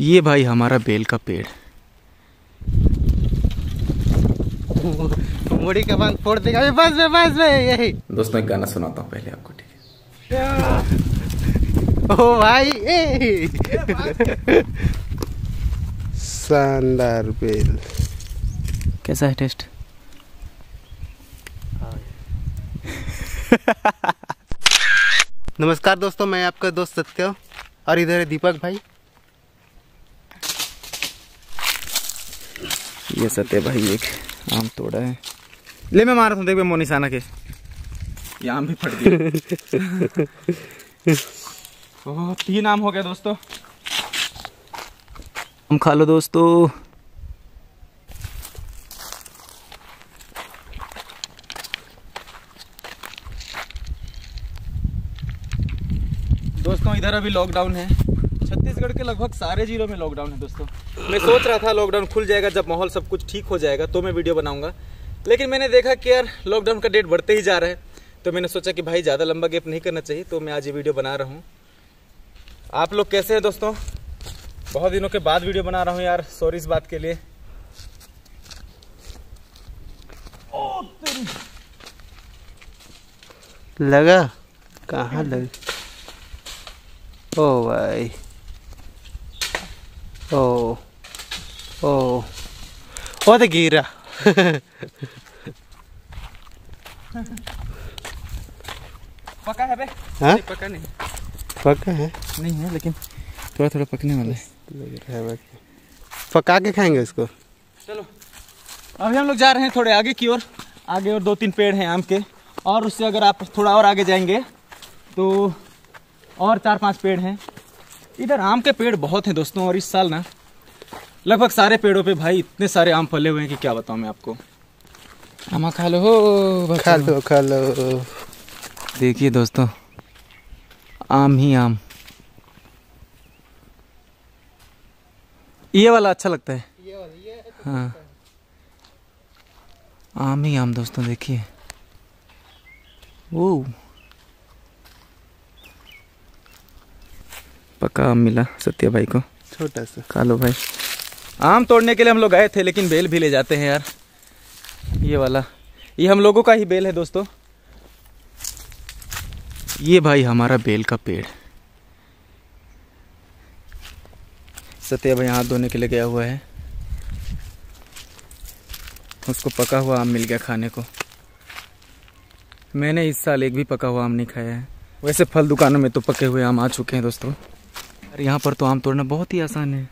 ये भाई हमारा बेल का पेड़। मुड़ी का बाँध फोड़ देगा। बस बे बस बे यही। दोस्तों एक गाना सुनाता हूँ पहले आपको ठीक है? ओ भाई। ए शानदार बेल। कैसा है टेस्ट? नमस्कार दोस्तों मैं आपका दोस्त सत्य और इधर है दीपक भाई। ये सत्य भाई एक आम तोड़ा है। ले मैं मारा था देख मोनी साना के। ये आम भी फट गया। ओह तीन आम हो गया दोस्तों। हम खा लो दोस्तों। दोस्तों इधर अभी लॉकडाउन है। छत्तीसगढ़ के लगभग सारे जिलों में लॉकडाउन है दोस्तों। मैं सोच रहा था लॉकडाउन खुल जाएगा जब माहौल सब कुछ ठीक हो जाएगा तो मैं वीडियो बनाऊँगा। लेकिन मैंने देखा कि यार लॉकडाउन का डेट बढ़ते ही जा रहा है। तो मैंने सोचा कि भाई ज़्यादा लंबा गैप नहीं करना चाहिए तो मैं आज ये वीडियो बना रहा हूँ। आप लोग कैसे हैं दोस्तों? बहुत दिनों के बाद वीडियो बना रहा हूँ यार सॉरी इस बात के लिए। लगा? कहाँ लग? ओ भाई। ओ ओ ओ तो गिरा पका है बे? हाँ? नहीं, पका नहीं। पका है? नहीं है लेकिन थोड़ा थोड़ा पकने वाला है। लग रहा है बाकी। पका के खाएँगे इसको? चलो। अभी हम लोग जा रहे हैं थोड़े आगे की ओर। आगे और दो तीन पेड़ हैं आम के। और उससे अगर आप थोड़ा और आगे जाएँगे तो और चार पाँच पेड़ हैं। इधर आम के पेड़ बहुत हैं दोस्तों और इस साल ना लगभग सारे पेड़ों पे भाई इतने सारे आम फले हुए हैं कि क्या बताऊँ मैं आपको। आमा खा लो हो खा लो खा लो। देखिए दोस्तों आम ही आम। ये वाला अच्छा लगता है? हाँ। आम ही आम दोस्तों देखिए। वो पक्का आम मिला सत्य भाई को। छोटा सा। खा लो भाई। आम तोड़ने के लिए हम लोग गए थे लेकिन बेल भी ले जाते हैं यार। ये वाला। ये हम लोगों का ही बेल है दोस्तों। ये भाई हमारा बेल का पेड़। सत्या भाई हाथ धोने के लिए गया हुआ है। उसको पका हुआ आम मिल गया खाने को। मैंने इस साल एक भी पका हुआ आम नहीं खाया है। वैसे फल दुकानों में तो पके हुए आम आ चुके हैं दोस्तों। यहाँ पर तो आम तोड़ना बहुत ही आसान है।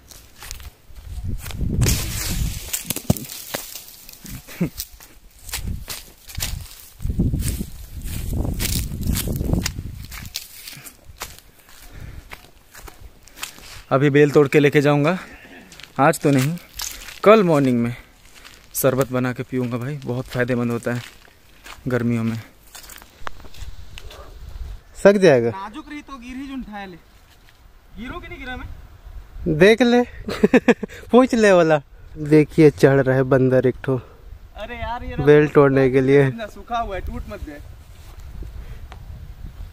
अभी बेल तोड़ के लेके जाऊँगा। आज तो नहीं कल मॉर्निंग में शरबत बना के पीऊँगा भाई बहुत फ़ायदेमंद होता है गर्मियों में। सक जाएगा। नाजुक रही तो गिर ही ले। गिरो कि नहीं गिरा मैं देख ले। पूछ ले वाला। देखिए चढ़ रहा है बंदर एक ठो। अरे यार ये बेल तोड़ने के लिए। सूखा हुआ है टूट मत जाए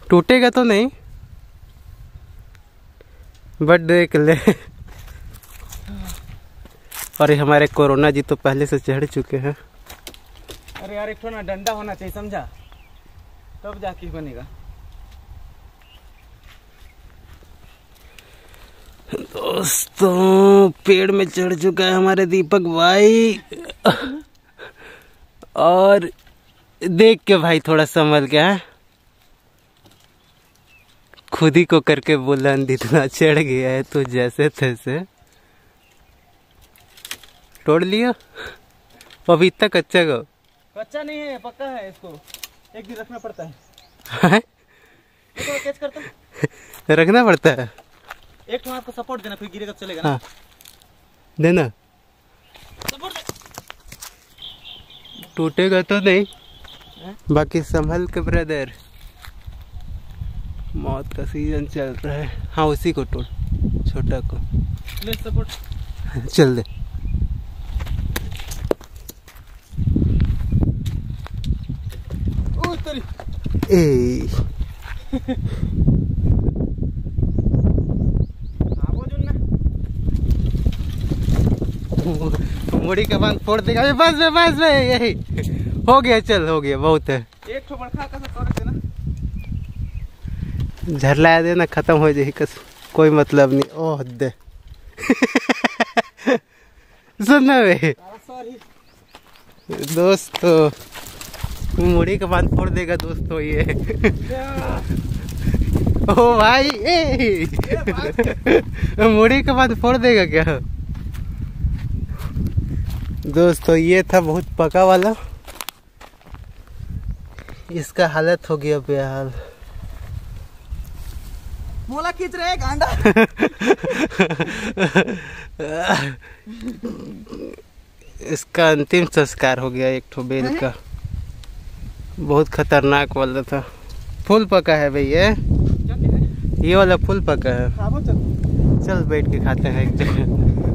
टूटेगा तो नहीं। बट देख ले। और ये हमारे कोरोना जी तो पहले से चढ़ चुके हैं। अरे यार एक ठो ना डंडा होना चाहिए समझा? तब जाके बनेगा। दोस्तों पेड़ में चढ़ चुका है हमारे दीपक भाई। और देख के भाई थोड़ा संभल के हैं? खुद ही को करके बुलंद इतना चढ़ गया है तो जैसे तैसे। तोड़ लिया। अभी इतना कच्चा गो। कच्चा नहीं है पक्का है इसको। एक दिन रखना पड़ता है। हैं? कैच करता रखना पड़ता है? एक ठो आपको सपोर्ट देना फिर गिरेगा तो चलेगा ना। हाँ। देना। टूटेगा तो नहीं। हैं? बाकी संभल के ब्रदर मौत का सीज़न चल रहा है। हाँ उसी को तोड़। छोटा को। ले सपोर्ट चल दे। ओ तेरी। ए हाँ वो जो ना मुड़ी का बाँध फोड़ देगा। बस बे बस बे यही। हो गया चल हो गया बहुत है। एक ठो बड़खा का सब देना। झरला देना खत्म हो जाए कस कोई मतलब नहीं। ओह दे। सुनना सॉरी दोस्तों मुड़ी का बाँध फोड़ देगा दोस्तों ये। ओ भाई ए। मुड़ी का बाँध फोड़ देगा क्या? दोस्तों ये था बहुत पका वाला। इसका हालत हो गया बेहाल। मोला खींच रहे गांडा। इसका अंतिम संस्कार हो गया एक ठो बेल का। बहुत खतरनाक वाला था। फुल पका है भैया। ये वाला फुल पका है। चल। चल बैठ के खाते हैं एक जगह।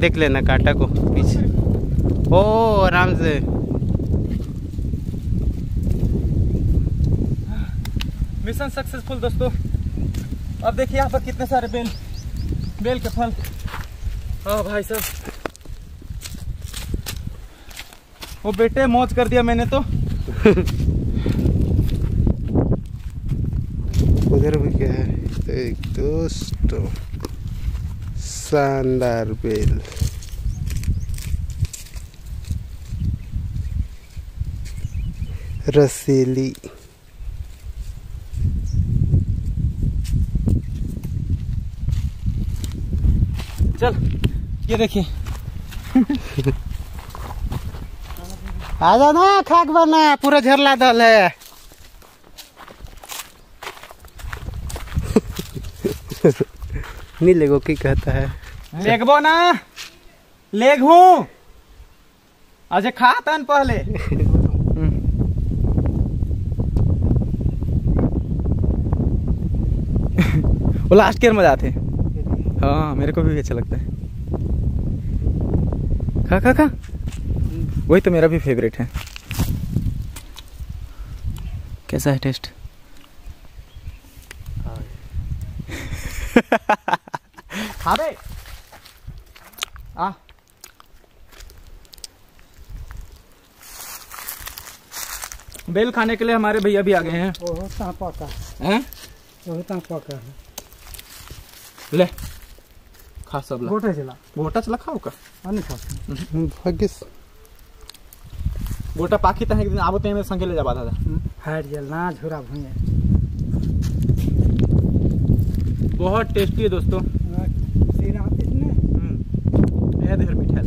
देख लेना कांटा को पीछे। ओ आराम से। मिशन सक्सेसफुल दोस्तों। अब देखिए यहाँ पर कितने सारे बेल बेल के फल। हाँ भाई साहब। वो बेटे मौज कर दिया मैंने तो। उधर भी क्या है? एक दोस्तों शानदार बेल रसीली चल ये देखिए। आ जाना खाक बना पूरा झरला दल है। नीले को की कहता है। लेगबो ना? लेग हूँ। अजय खा तन पहले। वो लास्ट केयर मज़ा आते। हाँ मेरे को भी अच्छा लगता है। खा खा खा। वही तो मेरा भी फेवरेट है। कैसा है टेस्ट खा बे आ बेल खाने के लिए हमारे भैया भी आ गए हैं। हैं? ले। खा सब ला। गोटा चला। खाओ का? भाग्यस गोटा पाखी तहे एक दिन? आबो ते में संगे ले जा बाधा बहुत टेस्टी है दोस्तों। हम्म। ये देर मीठा है।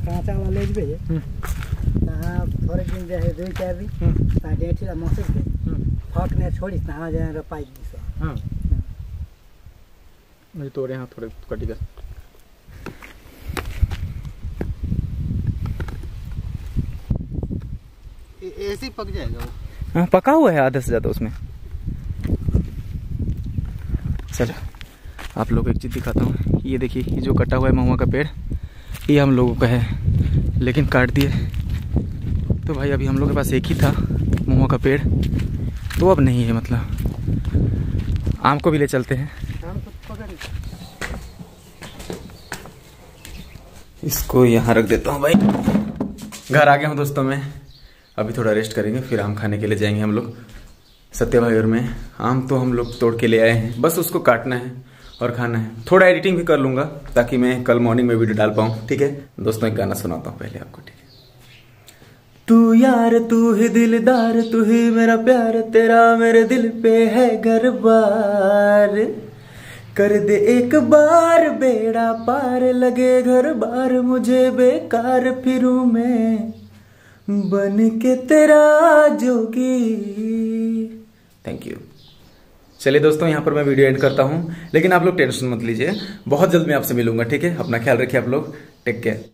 काँचा वाला ले जबे हम्म। ता थोड़े दिन रहे दुई चार दिन। हम्म, डेठी ला मौसम के हम्म, ने छोड़िस ता जाए र पाई दिस हाँ। मुझे तोड़े यहाँ थोड़े कटी कर ऐसे ही पक जाएगा वो। हाँ पका हुआ है आधा से ज़्यादा उसमें। चलो आप लोग एक चीज़ दिखाता हूँ। ये देखिए, ये जो कटा हुआ है महुआ का पेड़, ये हम लोगों का है। लेकिन काट दिए। तो भाई, अभी हम लोग के पास एक ही था महुआ का पेड़। तो अब नहीं है मतलब। आम को भी ले चलते हैं। इसको यहाँ रख देता हूँ भाई। घर आ गया हूँ दोस्तों मैं। अभी थोड़ा रेस्ट करेंगे, फिर आम खाने के लिए जाएँगे हम लोग। सत्यभागर में। आम तो हम लोग तोड़ के ले आए हैं। बस उसको काटना है और खाना है। थोड़ा एडिटिंग भी कर लूँगा ताकि मैं कल मॉर्निंग में वीडियो डाल पाऊँ, ठीक है? दोस्तों, एक गाना सुनाता हूँ पहले आपको, ठीक है? तू यार, तू ही दिलदार, तू ही मेरा प्यार, तेरा मेरे दिल पे है घर बार कर दे एक बार, बेड़ा पार, लगे घर बार, मुझे बेकार फिरूं मैं। बन के तेरा जोगी। थैंक यू चलिए दोस्तों, यहाँ पर मैं वीडियो एंड करता हूँ। लेकिन आप लोग टेंशन मत लीजिए। बहुत जल्द मैं आपसे मिलूँगा, ठीक है? अपना ख्याल रखिए आप लोग। Take care